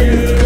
you.